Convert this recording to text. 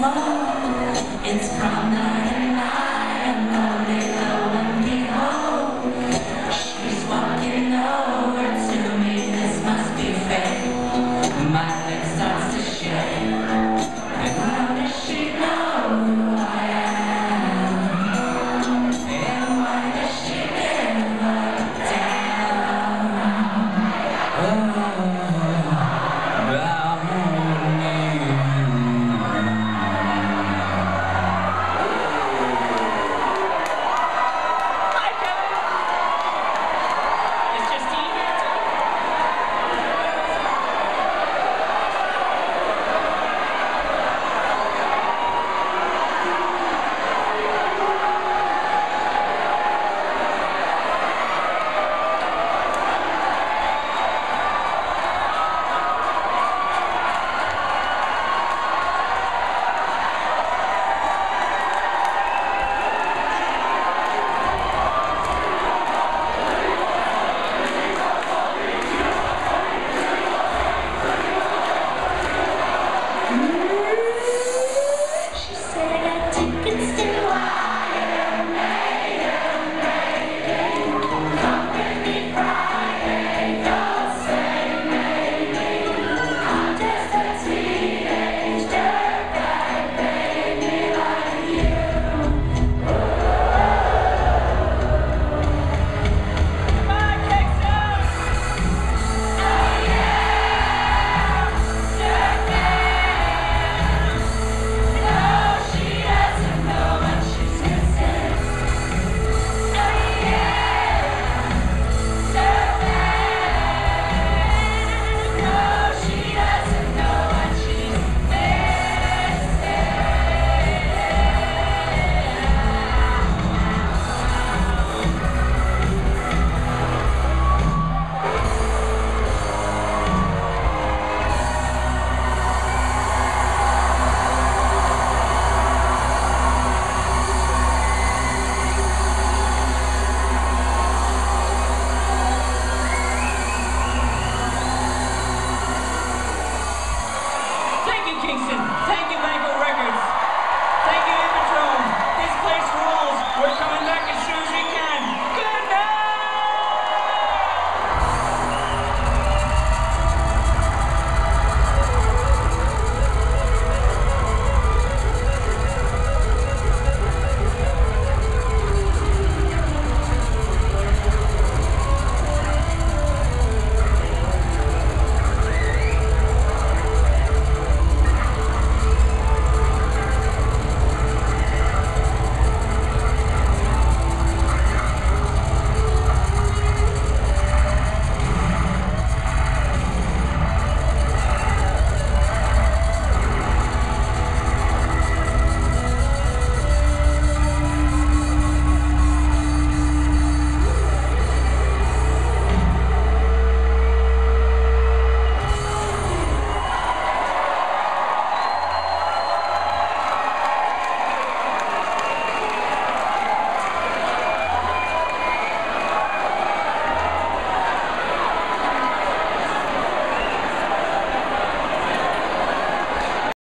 more. It's from night and